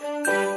Música